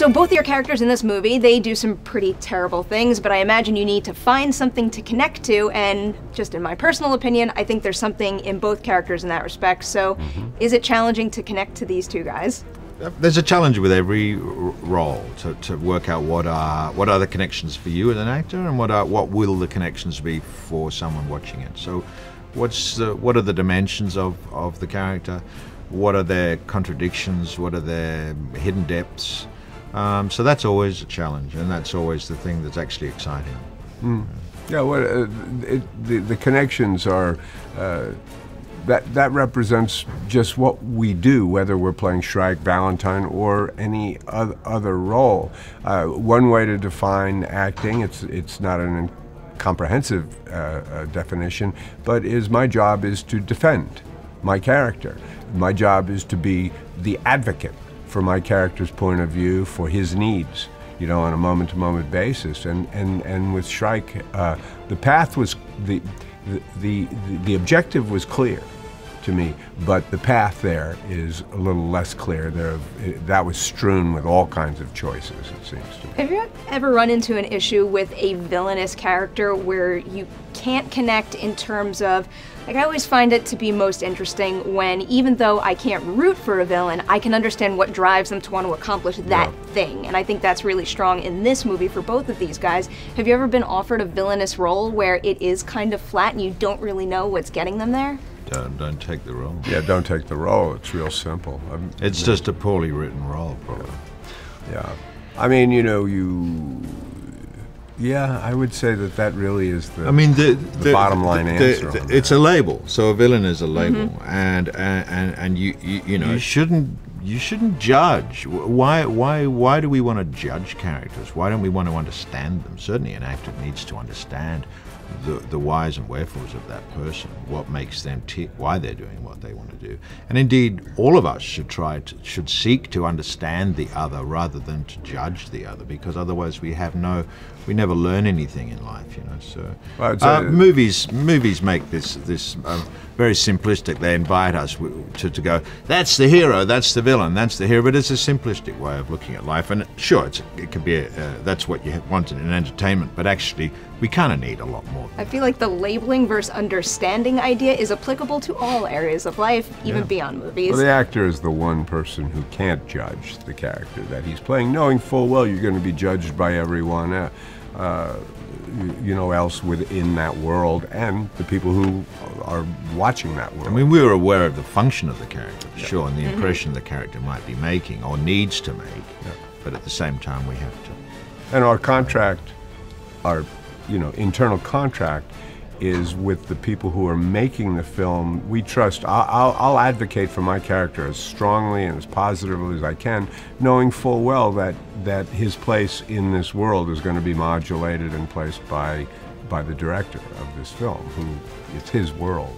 So both of your characters in this movie, they do some pretty terrible things, but I imagine you need to find something to connect to, and just in my personal opinion, I think there's something in both characters in that respect. So Mm-hmm. is it challenging to connect to these two guys? There's a challenge with every role to, to work out what are what are the connections for you as an actor, and what are what will the connections be for someone watching it. So, what's the, what are the dimensions of, of the character? What are their contradictions? What are their hidden depths? Um, so that's always a challenge, and that's always the thing that's actually exciting. Yeah, well, uh, it, the the connections are. Uh, that, that represents just what we do, whether we're playing Shrike, Valentine, or any oth- other role. Uh, one way to define acting, it's, it's not an comprehensive uh, uh, definition, but is my job is to defend my character. My job is to be the advocate for my character's point of view, for his needs you know, on a moment-to-moment basis. And and and with Shrike, uh, the path was the, the the the objective was clear to me, but the path there is a little less clear. There, that was strewn with all kinds of choices. It seems to me. Have you ever run into an issue with a villainous character where you can't connect in terms of like I always find it to be most interesting when even though I can't root for a villain, I can understand what drives them to want to accomplish that thing. And I think that's really strong in this movie for both of these guys. Have you ever been offered a villainous role where it is kind of flat and you don't really know what's getting them there? Don't don't take the role. Yeah, don't take the role. It's real simple. I'm- It's just a poorly written role, probably. Yeah. I mean, you know, you. Yeah, I would say that that really is the. I mean, the, the bottom line the- answer the- on it's that. a label. So a villain is a mm-hmm. label, and, and and and you you, you know you shouldn't you shouldn't judge. Why why why do we want to judge characters? Why don't we want to understand them? Certainly, an actor needs to understand the the whys and wherefores of that person, what makes them tick, why they're doing what they want to do, and indeed, all of us should try to should seek to understand the other rather than to judge the other, because otherwise we have no we never learn anything in life, you know. So Well, it's uh, movies movies make this this um, very simplistic. They invite us to, to go. That's the hero. That's the villain. That's the hero. But it's a simplistic way of looking at life. And sure, it's, it could be a, uh, that's what you want in entertainment. But actually, we kind of need a lot more. I feel like the labeling versus understanding idea is applicable to all areas of life, even beyond movies. Well, the actor is the one person who can't judge the character that he's playing, knowing full well you're going to be judged by everyone, uh, uh, you, you know, else within that world and the people who are watching that world. I mean, we were aware of the function of the character, sure, and the impression the character might be making or needs to make. But at the same time, we have to. And our contract, our you know internal contract, is with the people who are making the film. We trust. I'll, I'll, advocate for my character as strongly and as positively as I can, knowing full well that that his place in this world is going to be modulated and placed by by the director of this film, who it's his world.